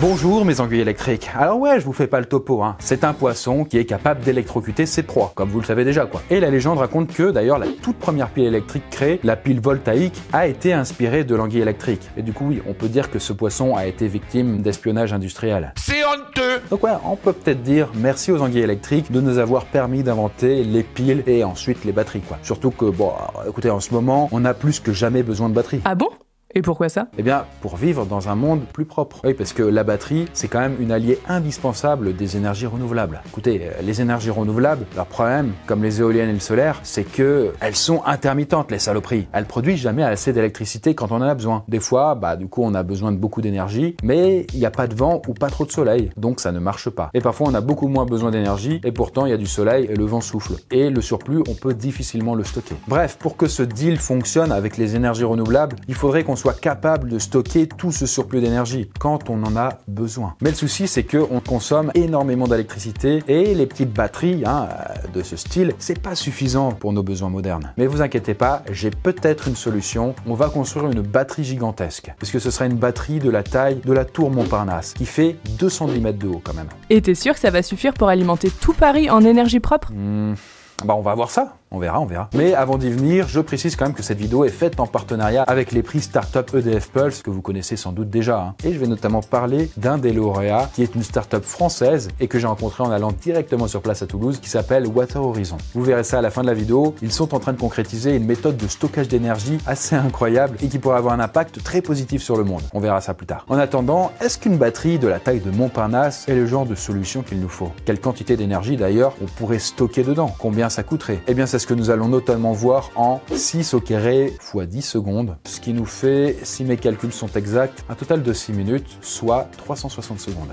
Bonjour mes anguilles électriques. Alors ouais, je vous fais pas le topo, hein. C'est un poisson qui est capable d'électrocuter ses proies, comme vous le savez déjà quoi. Et la légende raconte que d'ailleurs la toute première pile électrique créée, la pile voltaïque, a été inspirée de l'anguille électrique. Et du coup oui, on peut dire que ce poisson a été victime d'espionnage industriel. C'est honteux Donc ouais, on peut peut-être dire merci aux anguilles électriques de nous avoir permis d'inventer les piles et ensuite les batteries quoi. Surtout que bon, écoutez, en ce moment, on a plus que jamais besoin de batterie. Ah bon? Et pourquoi ça? Eh bien, pour vivre dans un monde plus propre. Oui, parce que la batterie, c'est quand même une alliée indispensable des énergies renouvelables. Écoutez, euh, les énergies renouvelables, leur problème, comme les éoliennes et le solaire, c'est que elles sont intermittentes, les saloperies. Elles produisent jamais assez d'électricité quand on en a besoin. Des fois, bah, du coup, on a besoin de beaucoup d'énergie, mais il n'y a pas de vent ou pas trop de soleil, donc ça ne marche pas. Et parfois, on a beaucoup moins besoin d'énergie, et pourtant, il y a du soleil et le vent souffle. Et le surplus, on peut difficilement le stocker. Bref, pour que ce deal fonctionne avec les énergies renouvelables, il faudrait qu'on soit capable de stocker tout ce surplus d'énergie quand on en a besoin. Mais le souci, c'est qu'on consomme énormément d'électricité et les petites batteries hein, de ce style, c'est pas suffisant pour nos besoins modernes. Mais vous inquiétez pas, j'ai peut-être une solution. On va construire une batterie gigantesque, puisque ce sera une batterie de la taille de la tour Montparnasse, qui fait 210 mètres de haut quand même. Et t'es sûr que ça va suffire pour alimenter tout Paris en énergie propre? Hmm, Bah on va voir ça. On verra, on verra. Mais avant d'y venir, je précise quand même que cette vidéo est faite en partenariat avec les prix Startup EDF Pulse, que vous connaissez sans doute déjà. hein. Et je vais notamment parler d'un des lauréats, qui est une startup française et que j'ai rencontré en allant directement sur place à Toulouse, qui s'appelle Water Horizon. Vous verrez ça à la fin de la vidéo. Ils sont en train de concrétiser une méthode de stockage d'énergie assez incroyable et qui pourrait avoir un impact très positif sur le monde. On verra ça plus tard. En attendant, est-ce qu'une batterie de la taille de Montparnasse est le genre de solution qu'il nous faut? Quelle quantité d'énergie d'ailleurs on pourrait stocker dedans? Combien ça coûterait Eh bien, c'est ce que nous allons notamment voir en 6 au carré x 10 secondes, ce qui nous fait, si mes calculs sont exacts, un total de 6 minutes, soit 360 secondes.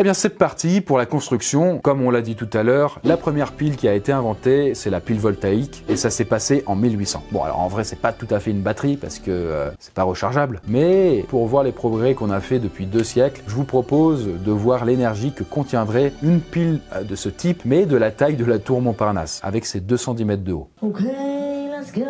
Eh bien c'est parti pour la construction. Comme on l'a dit tout à l'heure, la première pile qui a été inventée, c'est la pile voltaïque et ça s'est passé en 1800. Bon alors en vrai c'est pas tout à fait une batterie parce que euh, c'est pas rechargeable, mais pour voir les progrès qu'on a fait depuis deux siècles, je vous propose de voir l'énergie que contiendrait une pile euh, de ce type, mais de la taille de la tour Montparnasse, avec ses 210 mètres de haut. Okay, let's go.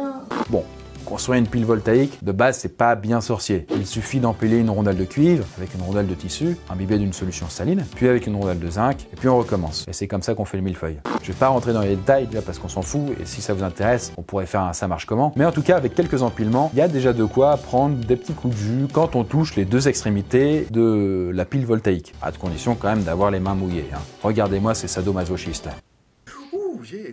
Bon, construire une pile voltaïque, de base, c'est pas bien sorcier. Il suffit d'empiler une rondelle de cuivre avec une rondelle de tissu, imbibée d'une solution saline, puis avec une rondelle de zinc, et puis on recommence. Et c'est comme ça qu'on fait le millefeuille. Je vais pas rentrer dans les détails déjà parce qu'on s'en fout, et si ça vous intéresse, on pourrait faire un ça marche comment. Mais en tout cas, avec quelques empilements, il y a déjà de quoi prendre des petits coups de jus quand on touche les deux extrémités de la pile voltaïque. À condition quand même d'avoir les mains mouillées. hein. Regardez-moi ces sadomasochistes.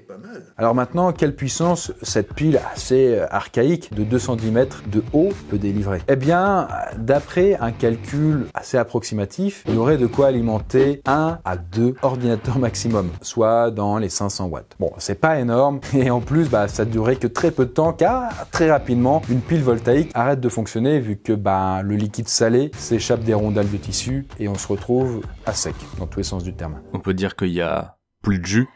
Pas mal. Alors maintenant, quelle puissance cette pile assez euh, archaïque de 210 mètres de haut peut délivrer? Eh bien, d'après un calcul assez approximatif, il y aurait de quoi alimenter 1 à 2 ordinateurs maximum, soit dans les 500 watts. Bon, c'est pas énorme, et en plus, bah, ça ne durerait que très peu de temps, car très rapidement, une pile voltaïque arrête de fonctionner vu que bah, le liquide salé s'échappe des rondelles de tissu et on se retrouve à sec, dans tous les sens du terme. On peut dire qu'il y a plus de jus?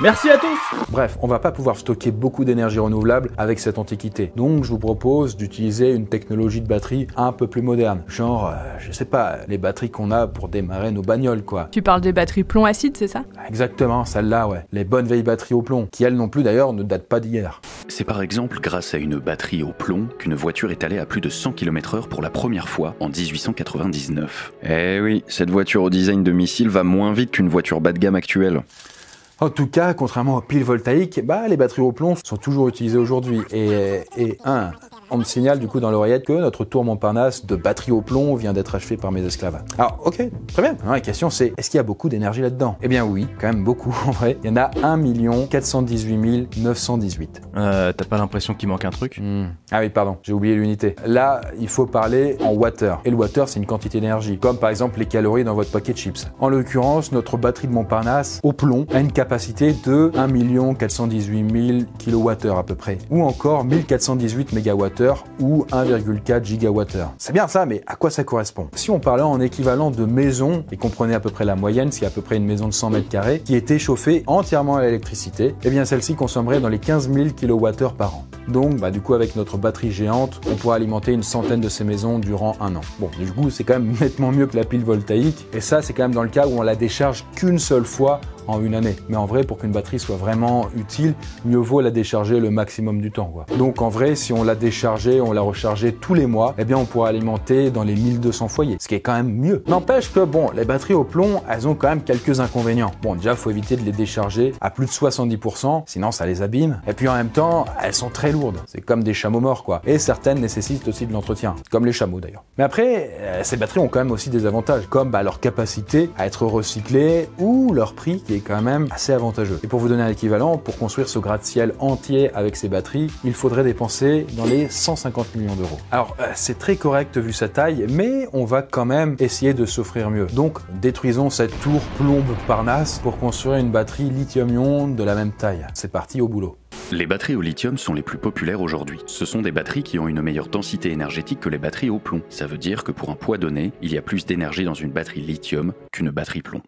Merci à tous Bref, on va pas pouvoir stocker beaucoup d'énergie renouvelable avec cette antiquité. Donc je vous propose d'utiliser une technologie de batterie un peu plus moderne. Genre, euh, je sais pas, les batteries qu'on a pour démarrer nos bagnoles quoi. Tu parles des batteries plomb-acide, c'est ça? Exactement, celle-là, ouais. Les bonnes vieilles batteries au plomb, qui elles non plus d'ailleurs ne datent pas d'hier. C'est par exemple grâce à une batterie au plomb qu'une voiture est allée à plus de 100 km/h pour la première fois en 1899. Eh oui, cette voiture au design de missile va moins vite qu'une voiture bas de gamme actuelle. En tout cas, contrairement aux piles voltaïques, bah, les batteries au plomb sont toujours utilisées aujourd'hui. Et, et un, on me signale du coup dans l'oreillette que notre tour Montparnasse de batterie au plomb vient d'être achevé par mes esclaves. Alors, ok, très bien. Alors, la question c'est, est-ce qu'il y a beaucoup d'énergie là-dedans? Eh bien oui, quand même beaucoup en vrai. Il y en a 1 418 918. Euh, t'as pas l'impression qu'il manque un truc? Hmm. Ah oui, pardon, j'ai oublié l'unité. Là, il faut parler en water. Et le water, c'est une quantité d'énergie, comme par exemple les calories dans votre paquet de chips. En l'occurrence, notre batterie de Montparnasse au plomb a une capacité de 1 418 000 kWh à peu près, ou encore 1418 MWh ou 1,4 GWh. C'est bien ça, mais à quoi ça correspond? Si on parlait en équivalent de maison, et qu'on à peu près la moyenne, c'est à peu près une maison de 100 mètres carrés, qui était chauffée entièrement à l'électricité, eh bien celle-ci consommerait dans les 15 000 kWh par an. Donc, bah, du coup, avec notre batterie géante, on pourra alimenter une centaine de ces maisons durant un an. Bon, du coup, c'est quand même nettement mieux que la pile voltaïque. Et ça, c'est quand même dans le cas où on la décharge qu'une seule fois en une année. Mais en vrai, pour qu'une batterie soit vraiment utile, mieux vaut la décharger le maximum du temps. Quoi. Donc en vrai, si on l'a déchargée, on l'a rechargée tous les mois, eh bien on pourra alimenter dans les 1200 foyers, ce qui est quand même mieux. N'empêche que bon, les batteries au plomb, elles ont quand même quelques inconvénients. Bon, déjà, faut éviter de les décharger à plus de 70%, sinon ça les abîme. Et puis en même temps, elles sont très lourdes. C'est comme des chameaux morts, quoi. Et certaines nécessitent aussi de l'entretien, comme les chameaux d'ailleurs. Mais après, euh, ces batteries ont quand même aussi des avantages, comme bah, leur capacité à être recyclées ou leur prix qui est quand même assez avantageux. Et pour vous donner un équivalent, pour construire ce gratte-ciel entier avec ces batteries, il faudrait dépenser dans les 150 millions d'euros. Alors, euh, c'est très correct vu sa taille, mais on va quand même essayer de s'offrir mieux. Donc, détruisons cette tour plombe Parnasse pour construire une batterie lithium-ion de la même taille. C'est parti au boulot. Les batteries au lithium sont les plus populaires aujourd'hui. Ce sont des batteries qui ont une meilleure densité énergétique que les batteries au plomb. Ça veut dire que pour un poids donné, il y a plus d'énergie dans une batterie lithium qu'une batterie plomb.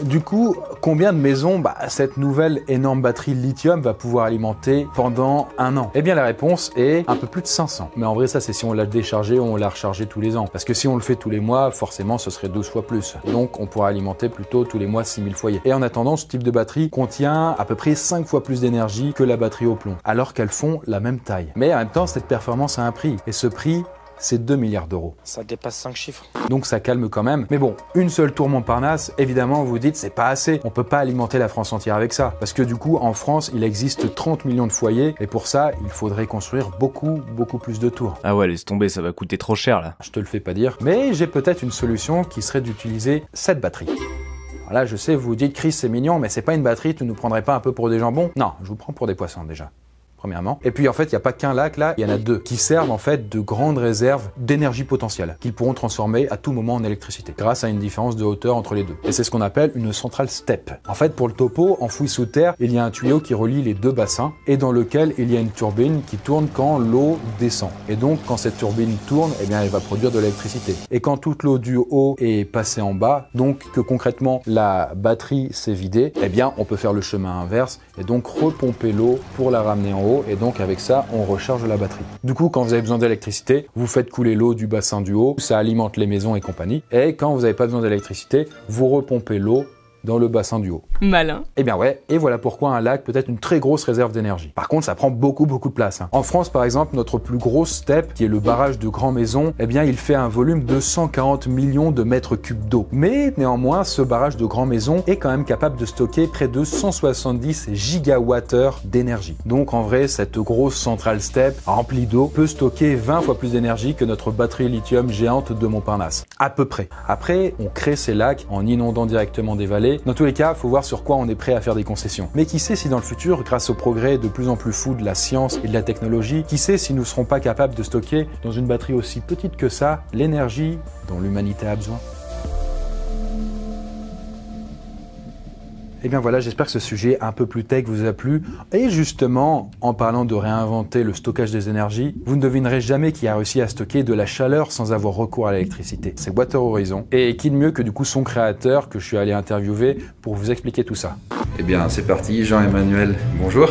Du coup, combien de maisons bah, cette nouvelle énorme batterie lithium va pouvoir alimenter pendant un an? Eh bien la réponse est un peu plus de 500. Mais en vrai ça c'est si on l'a déchargé ou on l'a rechargé tous les ans. Parce que si on le fait tous les mois, forcément ce serait 12 fois plus. Donc on pourra alimenter plutôt tous les mois 6000 foyers. Et en attendant, ce type de batterie contient à peu près 5 fois plus d'énergie que la batterie au plomb. Alors qu'elles font la même taille. Mais en même temps, cette performance a un prix. Et ce prix, c'est 2 milliards d'euros. Ça dépasse 5 chiffres. Donc ça calme quand même. Mais bon, une seule tour Montparnasse, évidemment, vous dites, c'est pas assez. On peut pas alimenter la France entière avec ça. Parce que du coup, en France, il existe 30 millions de foyers. Et pour ça, il faudrait construire beaucoup, beaucoup plus de tours. Ah ouais, laisse tomber, ça va coûter trop cher là. Je te le fais pas dire. Mais j'ai peut-être une solution qui serait d'utiliser cette batterie. Là, je sais, vous vous dites, Chris, c'est mignon, mais c'est pas une batterie, tu nous prendrais pas un peu pour des jambons? Non, je vous prends pour des poissons déjà premièrement. Et puis en fait, il n'y a pas qu'un lac là, il y en a deux qui servent en fait de grandes réserves d'énergie potentielle qu'ils pourront transformer à tout moment en électricité grâce à une différence de hauteur entre les deux. Et c'est ce qu'on appelle une centrale step. En fait, pour le topo, enfoui sous terre, il y a un tuyau qui relie les deux bassins et dans lequel il y a une turbine qui tourne quand l'eau descend. Et donc quand cette turbine tourne, eh bien elle va produire de l'électricité. Et quand toute l'eau du haut est passée en bas, donc que concrètement la batterie s'est vidée, eh bien on peut faire le chemin inverse et donc repomper l'eau pour la ramener en haut et donc avec ça, on recharge la batterie. Du coup, quand vous avez besoin d'électricité, vous faites couler l'eau du bassin du haut, ça alimente les maisons et compagnie. Et quand vous n'avez pas besoin d'électricité, vous repompez l'eau dans le bassin du haut. Malin. Eh bien ouais, et voilà pourquoi un lac peut être une très grosse réserve d'énergie. Par contre, ça prend beaucoup beaucoup de place. hein. En France, par exemple, notre plus gros step, qui est le barrage de Grand Maison, eh bien il fait un volume de 140 millions de mètres cubes d'eau. Mais néanmoins, ce barrage de Grand Maison est quand même capable de stocker près de 170 gigawattheures d'énergie. Donc en vrai, cette grosse centrale step remplie d'eau peut stocker 20 fois plus d'énergie que notre batterie lithium géante de Montparnasse. À peu près. Après, on crée ces lacs en inondant directement des vallées dans tous les cas, faut voir sur quoi on est prêt à faire des concessions. Mais qui sait si dans le futur, grâce au progrès de plus en plus fou de la science et de la technologie, qui sait si nous serons pas capables de stocker dans une batterie aussi petite que ça l'énergie dont l'humanité a besoin? Eh bien voilà, j'espère que ce sujet un peu plus tech vous a plu. Et justement, en parlant de réinventer le stockage des énergies, vous ne devinerez jamais qui a réussi à stocker de la chaleur sans avoir recours à l'électricité. C'est Water Horizon. Et qui de mieux que du coup son créateur que je suis allé interviewer pour vous expliquer tout ça? Eh bien, c'est parti. Jean-Emmanuel, bonjour.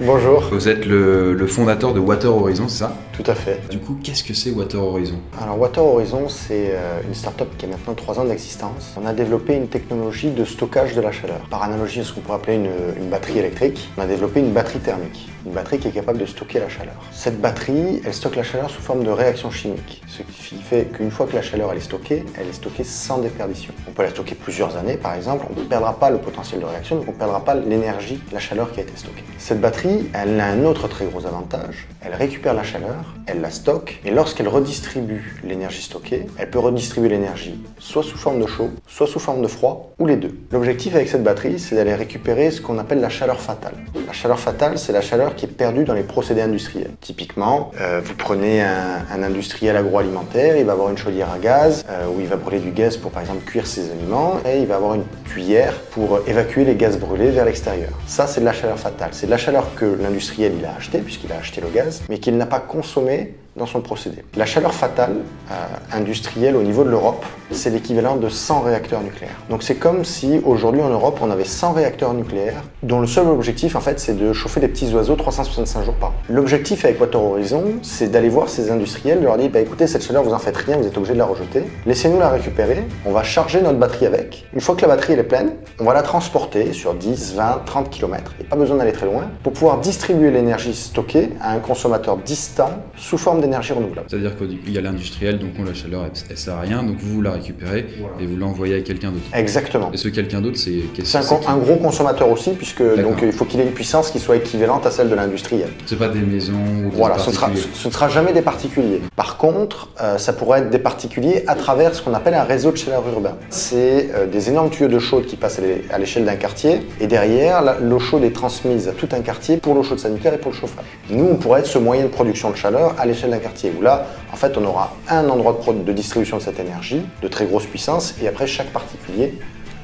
Bonjour, Vous êtes le, le fondateur de Water Horizon, c'est ça? Tout à fait. Du coup, qu'est-ce que c'est Water Horizon Alors Water Horizon, c'est euh, une startup qui a maintenant 3 ans d'existence. On a développé une technologie de stockage de la chaleur. Par analogie à ce qu'on pourrait appeler une, une batterie électrique, on a développé une batterie thermique. Une batterie qui est capable de stocker la chaleur. Cette batterie, elle stocke la chaleur sous forme de réaction chimique. Ce qui fait qu'une fois que la chaleur elle est stockée, elle est stockée sans déperdition. On peut la stocker plusieurs années par exemple, on ne perdra pas le potentiel de réaction, donc on ne perdra pas l'énergie, la chaleur qui a été stockée. Cette batterie, elle a un autre très gros avantage. Elle récupère la chaleur, elle la stocke, et lorsqu'elle redistribue l'énergie stockée, elle peut redistribuer l'énergie soit sous forme de chaud, soit sous forme de froid, ou les deux. L'objectif avec cette batterie, c'est d'aller récupérer ce qu'on appelle la chaleur fatale. La chaleur fatale, c'est la chaleur qui est perdue dans les procédés industriels. Typiquement, euh, vous prenez un, industriel agroalimentaire, il va avoir une chaudière à gaz, euh, où il va brûler du gaz pour par exemple cuire ses aliments, et il va avoir une cuillère pour évacuer les gaz brûlés vers l'extérieur. Ça, c'est de la chaleur fatale. C'est de la chaleur que l'industriel il a acheté, puisqu'il a acheté le gaz, mais qu'il n'a pas consommé son procédé. La chaleur fatale euh, industrielle au niveau de l'Europe, c'est l'équivalent de 100 réacteurs nucléaires. Donc c'est comme si aujourd'hui en Europe on avait 100 réacteurs nucléaires dont le seul objectif en fait c'est de chauffer des petits oiseaux 365 jours par an. L'objectif avec Water Horizon c'est d'aller voir ces industriels, de leur dire bah écoutez cette chaleur vous en faites rien, vous êtes obligé de la rejeter, laissez-nous la récupérer, on va charger notre batterie avec. Une fois que la batterie elle est pleine, on va la transporter sur 10, 20, 30 km, et pas besoin d'aller très loin, pour pouvoir distribuer l'énergie stockée à un consommateur distant sous forme d'énergie renouvelable. C'est-à-dire qu'il y a l'industriel, donc on la chaleur, elle, elle sert à rien, donc vous la récupérez et vous l'envoyez à quelqu'un d'autre. Exactement. Et ce quelqu'un d'autre, c'est C'est un, un, gros consommateur aussi, puisque donc, il faut qu'il ait une puissance qui soit équivalente à celle de l'industriel. C'est pas des maisons ou des Voilà, ce ne sera, ce sera jamais des particuliers. Par contre, euh, ça pourrait être des particuliers à travers ce qu'on appelle un réseau de chaleur urbain. C'est euh, des énormes tuyaux de chaude qui passent à l'échelle d'un quartier, et derrière, l'eau chaude est transmise à tout un quartier pour l'eau chaude sanitaire et pour le chauffage. Nous, on pourrait être ce moyen de production de chaleur à l'échelle d'un quartier, où là, en fait, on aura un endroit de, de distribution de cette énergie, de très grosse puissance, et après, chaque particulier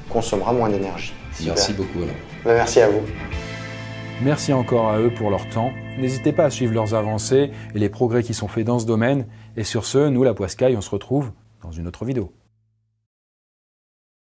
consommera moins d'énergie. Merci beaucoup alors. Ben, merci à vous. Merci encore à eux pour leur temps. N'hésitez pas à suivre leurs avancées et les progrès qui sont faits dans ce domaine. Et sur ce, nous, la Poiscaille, on se retrouve dans une autre vidéo.